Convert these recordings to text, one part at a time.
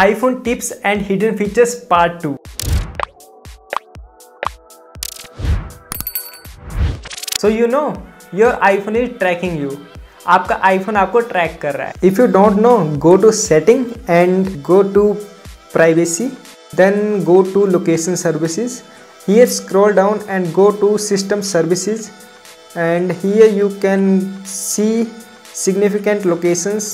iPhone tips and hidden features part 2 so you know your iPhone is tracking you आपका iPhone आपको track कर रहा है if you don't know go to setting and go to privacy then go to location services here scroll down and go to system services and here you can see significant locations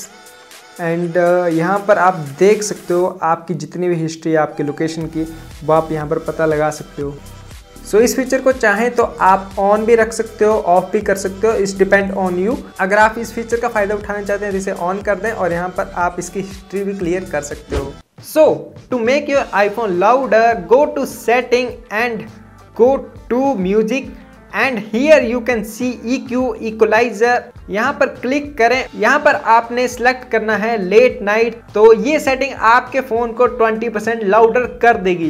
and uh, यहाँ पर आप देख सकते हो आपकी जितनी भी history आपके लोकेशन की वो आप यहाँ पर पता लगा सकते हो। सो so, इस फीचर को चाहें तो आप ऑन भी रख सकते हो ऑफ़ भी कर सकते हो इस डिपेंड ऑन यू अगर आप इस फीचर का फ़ायदा उठाना चाहते हैं तो इसे ऑन कर दें और यहाँ पर आप इसकी हिस्ट्री भी क्लियर कर सकते हो। So to make your iPhone louder go to setting and go to music and here you can see E Q equalizer यहाँ पर क्लिक करें। यहाँ पर आपने सेलेक्ट करना है लेट नाइट तो ये सेटिंग आपके फ़ोन को 20% परसेंट लाउडर कर देगी।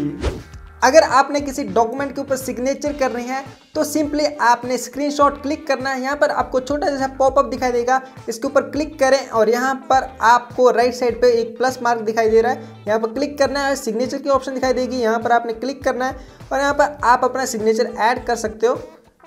अगर आपने किसी डॉक्यूमेंट के ऊपर सिग्नेचर कर रही है तो सिंपली आपने स्क्रीनशॉट क्लिक करना है। यहाँ पर आपको छोटा जैसा पॉपअप दिखाई देगा। इसके ऊपर क्लिक करें और यहाँ पर आपको राइट साइड पे एक प्लस मार्क दिखाई दे रहा है। यहाँ पर क्लिक करना है सिग्नेचर की ऑप्शन दिखाई देगी। यहाँ पर आपने क्लिक करना है और यहाँ पर आप अपना सिग्नेचर ऐड कर सकते हो।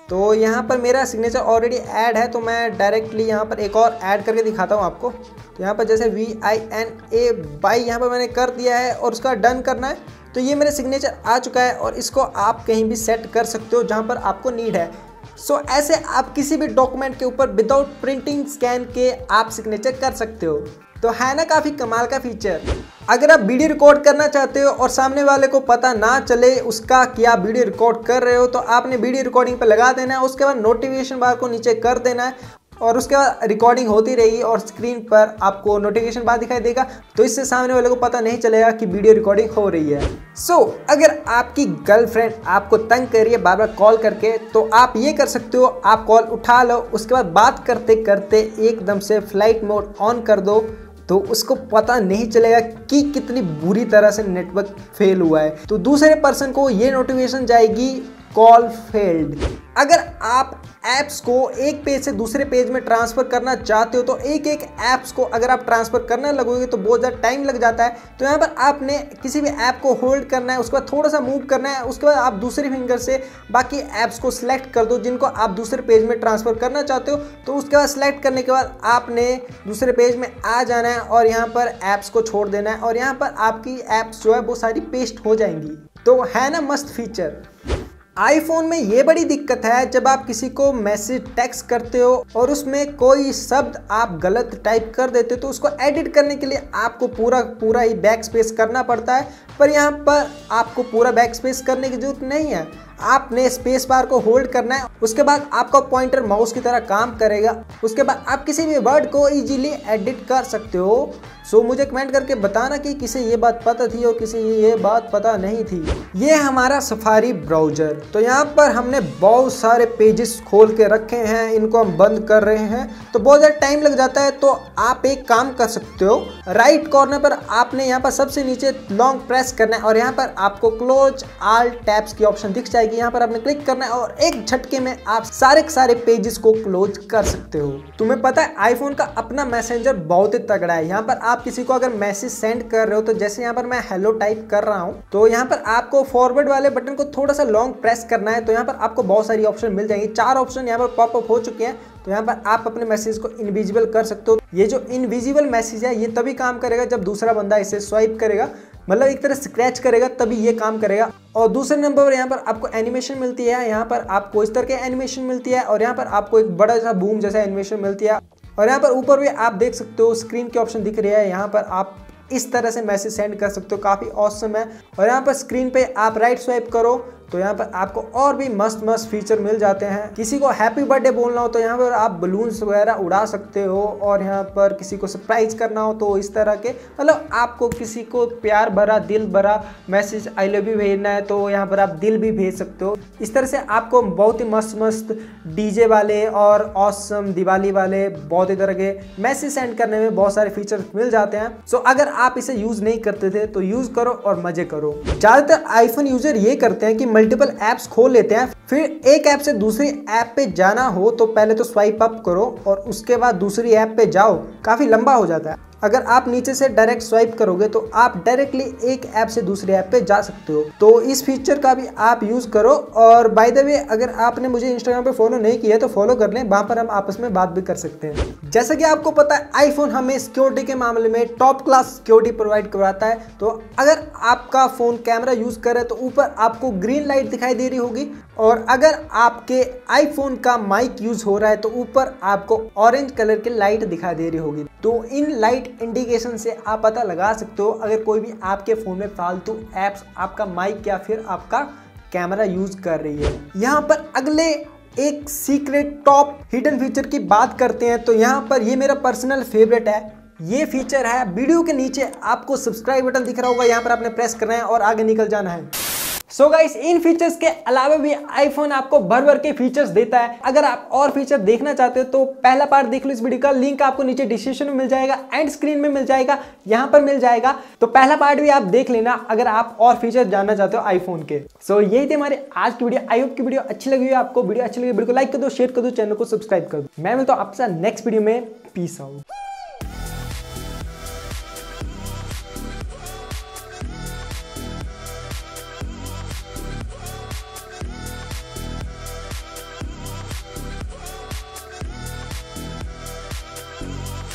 तो यहाँ पर मेरा सिग्नेचर ऑलरेडी ऐड है तो मैं डायरेक्टली यहाँ पर एक और ऐड करके दिखाता हूँ आपको। तो यहाँ पर जैसे V I N A by यहाँ पर मैंने कर दिया है और उसका डन करना है तो ये मेरा सिग्नेचर आ चुका है और इसको आप कहीं भी सेट कर सकते हो जहाँ पर आपको नीड है। सो so, ऐसे आप किसी भी डॉक्यूमेंट के ऊपर विदाउट प्रिंटिंग स्कैन के आप सिग्नेचर कर सकते हो। तो है ना काफ़ी कमाल का फीचर अगर आप वीडियो रिकॉर्ड करना चाहते हो और सामने वाले को पता ना चले उसका कि आप वीडियो रिकॉर्ड कर रहे हो तो आपने वीडियो रिकॉर्डिंग पर लगा देना है उसके बाद नोटिफिकेशन बार को नीचे कर देना है और उसके बाद रिकॉर्डिंग होती रहेगी और स्क्रीन पर आपको नोटिफिकेशन बार दिखाई देगा तो इससे सामने वाले को पता नहीं चलेगा कि वीडियो रिकॉर्डिंग हो रही है। सो so, अगर आपकी गर्लफ्रेंड आपको तंग कर रही है बार बार कॉल करके तो आप ये कर सकते हो आप कॉल उठा लो उसके बाद बात करते करते एकदम से फ़्लाइट मोड ऑन कर दो। तो उसको पता नहीं चलेगा कि कितनी बुरी तरह से नेटवर्क फेल हुआ है। तो दूसरे पर्सन को ये नोटिफिकेशन जाएगी कॉल फेल्ड अगर आप ऐप्स को एक पेज से दूसरे पेज में ट्रांसफ़र करना चाहते हो तो एक एक ऐप्स को अगर आप ट्रांसफ़र करने लगोगे तो बहुत ज़्यादा टाइम लग जाता है। तो यहाँ पर आपने किसी भी ऐप को होल्ड करना है, उसके बाद थोड़ा सा मूव करना है, उसके बाद आप दूसरे फिंगर से बाकी ऐप्स को सिलेक्ट कर दो जिनको आप दूसरे पेज में ट्रांसफ़र करना चाहते हो। तो उसके बाद सिलेक्ट करने के बाद आपने दूसरे पेज में आ जाना है और यहाँ पर ऐप्स को छोड़ देना है और यहाँ पर आपकी ऐप्स जो है वो सारी पेस्ट हो जाएँगी। तो है ना मस्त फीचर आईफोन में ये बड़ी दिक्कत है, जब आप किसी को मैसेज टेक्स्ट करते हो और उसमें कोई शब्द आप गलत टाइप कर देते हो तो उसको एडिट करने के लिए आपको पूरा पूरा ही बैक स्पेस करना पड़ता है। पर यहाँ पर आपको पूरा बैक स्पेस करने की ज़रूरत नहीं है। आपने स्पेस बार को होल्ड करना है, उसके बाद आपका पॉइंटर माउस की तरह काम करेगा। उसके बाद आप किसी भी वर्ड को इजीली एडिट कर सकते हो। सो मुझे कमेंट करके बताना कि किसे ये बात पता थी और किसे ये बात पता नहीं थी। ये हमारा सफारी ब्राउज़र तो यहाँ पर हमने बहुत सारे पेजेस खोल के रखे हैं, इनको हम बंद कर रहे हैं। तो बहुत ज़्यादा टाइम लग जाता है तो आप एक काम कर सकते हो। राइट कॉर्नर पर आपने यहाँ पर सबसे नीचे लॉन्ग प्रेस करना है और यहाँ पर आपको क्लोज आल टैप्स की ऑप्शन दिख जाएगी। यहाँ पर आपने क्लिक करना है और एक झटके में आप सारे के सारे पेजेस को क्लोज कर सकते हो। तुम्हें पता है आईफोन का अपना मैसेंजर बहुत ही तगड़ा है। यहाँ पर आप किसी को अगर मैसेज सेंड कर रहे हो तो जैसे यहाँ पर मैं हेलो टाइप कर रहा हूँ तो यहाँ पर आपको फॉरवर्ड वाले बटन को थोड़ा सा लॉन्ग प्रेस करना है तो यहाँ पर आपको बहुत सारी ऑप्शन मिल जाएँगी। चार ऑप्शन यहाँ पर पॉपअप हो चुके हैं तो यहाँ पर आप अपने मैसेज को इनविजिबल कर सकते हो। ये जो इनविजिबल मैसेज है, ये तभी काम करेगा जब दूसरा बंदा इसे स्वाइप करेगा मतलब एक तरह स्क्रैच करेगा, तभी ये काम करेगा। और दूसरे नंबर पर यहाँ पर आपको एनिमेशन मिलती है, यहाँ पर आपको इस तरह के एनिमेशन मिलती है, और यहाँ पर आपको एक बड़ा सा बूम जैसा एनिमेशन मिलती है। और यहाँ पर ऊपर भी आप देख सकते हो स्क्रीन के ऑप्शन दिख रही है, यहाँ पर आप इस तरह से मैसेज सेंड कर सकते हो, काफ़ी औसम है। और यहाँ पर स्क्रीन पे आप राइट स्वाइप करो तो यहाँ पर आपको और भी मस्त मस्त फीचर मिल जाते हैं। किसी को हैप्पी बर्थडे बोलना हो तो यहाँ पर आप बलून्स वगैरह उड़ा सकते हो और यहाँ पर किसी को सरप्राइज़ करना हो तो इस तरह के मतलब आपको किसी को प्यार भरा, दिल भरा मैसेज आई लव यू भेजना है तो यहाँ पर आप दिल भी भेज सकते हो। इस तरह से आपको बहुत ही मस्त मस्त डीजे वाले और ऑसम दिवाली वाले बहुत ही तरह के मैसेज सेंड करने में बहुत सारे फीचर मिल जाते हैं। सो अगर आप इसे यूज़ नहीं करते थे तो यूज़ करो और मज़े करो। ज़्यादातर आईफोन यूज़र ये करते हैं कि मल्टीपल ऐप्स खोल लेते हैं, फिर एक ऐप से दूसरी ऐप पे जाना हो तो पहले तो स्वाइप अप करो और उसके बाद दूसरी ऐप पे जाओ, काफ़ी लंबा हो जाता है। अगर आप नीचे से डायरेक्ट स्वाइप करोगे तो आप डायरेक्टली एक ऐप से दूसरे ऐप पे जा सकते हो। तो इस फीचर का भी आप यूज़ करो और बाय द वे अगर आपने मुझे इंस्टाग्राम पे फॉलो नहीं किया तो फॉलो कर लें। वहाँ पर हम आपस में बात भी कर सकते हैं। जैसा कि आपको पता है आईफोन हमें सिक्योरिटी के मामले में टॉप क्लास सिक्योरिटी प्रोवाइड करवाता है। तो अगर आपका फ़ोन कैमरा यूज़ करे तो ऊपर आपको ग्रीन लाइट दिखाई दे रही होगी। और अगर आपके आईफोन का माइक यूज़ हो रहा है तो ऊपर आपको ऑरेंज कलर की लाइट दिखाई दे रही होगी। तो इन लाइट इंडिकेशन से आप पता लगा सकते हो, अगर कोई भी आपके फ़ोन में फालतू ऐप्स आपका माइक या फिर आपका कैमरा यूज़ कर रही है। यहाँ पर अगले एक सीक्रेट टॉप हिडन फीचर की बात करते हैं तो यहाँ पर ये मेरा पर्सनल फेवरेट है। ये फीचर है वीडियो के नीचे आपको सब्सक्राइब बटन दिख रहा होगा, यहाँ पर आपने प्रेस करना है और आगे निकल जाना है। सो गाइस इन फीचर्स के अलावा भी आईफोन आपको भर भर के फीचर्स देता है। अगर आप और फीचर देखना चाहते हो तो पहला पार्ट देख लो इस वीडियो का। लिंक आपको नीचे डिस्क्रिप्शन में मिल जाएगा एंड स्क्रीन में मिल जाएगा। यहाँ पर मिल जाएगा। तो पहला पार्ट भी आप देख लेना अगर आप और फीचर जानना चाहते हो आईफोन के। सो so, यही थे हमारे आज की वीडियो आई होप की वीडियो अच्छी लगी हुई आपको। वीडियो अच्छी लगी वीडियो को लाइक कर दो शेयर कर दो चैनल को सब्सक्राइब कर दो। मैं मिलता हूँ आपसे नेक्स्ट वीडियो में। Peace out